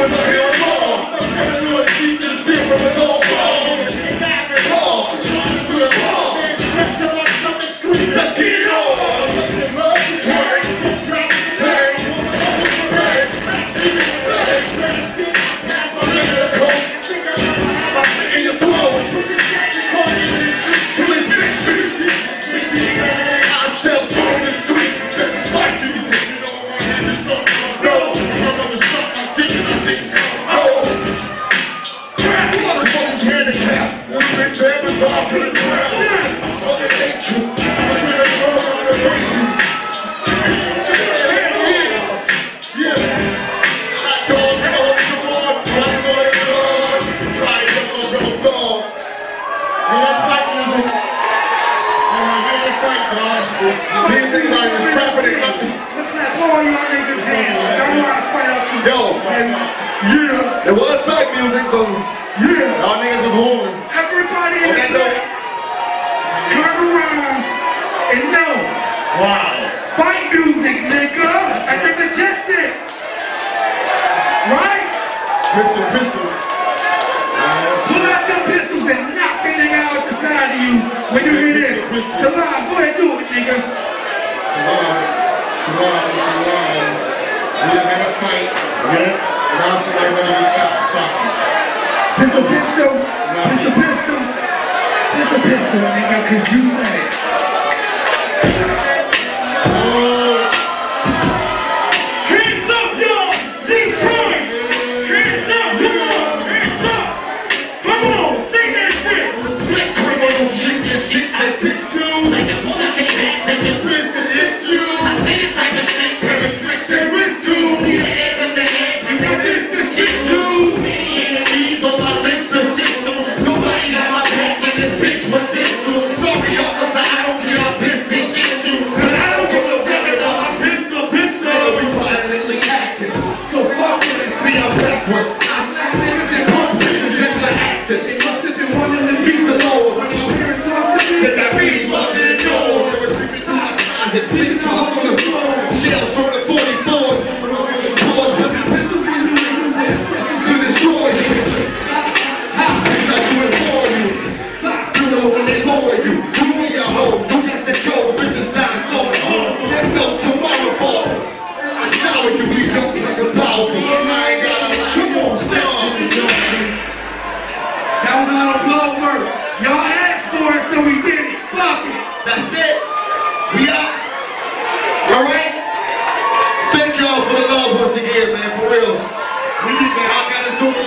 Yo, yeah, it was fight music, so yeah, y'all niggas was warning. Everybody in Okay, the so- turn around and know. Wow. Fight music, nigga. I can suggest it. Right? Pistol, pistol. Pull out your pistols and knock the nigga out the side of you when you hear this. Salam, go ahead, do it, nigga. Shalom, shalom, shalom. We done had a fight. Yeah. Pistol, pistol, pistol, pistol, pistol, pistol, you said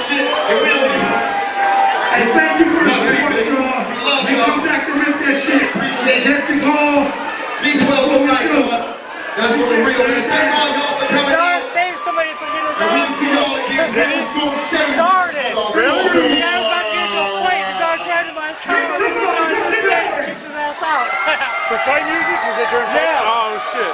got into this shit, and we don't need And thank you for the support, y'all. Love y'all. come back to rip that shit. Appreciate you. Just to. Be well tonight, man. That's what the real man. Thank all y'all for coming John out. saved somebody from getting his And we ass see y'all again very soon. Seven. started. Really? Yeah, I was about to get into a fight. John grabbed him by his coat and he was on his face and kicked his ass out. For fight music? Was it during? Yeah. Oh shit.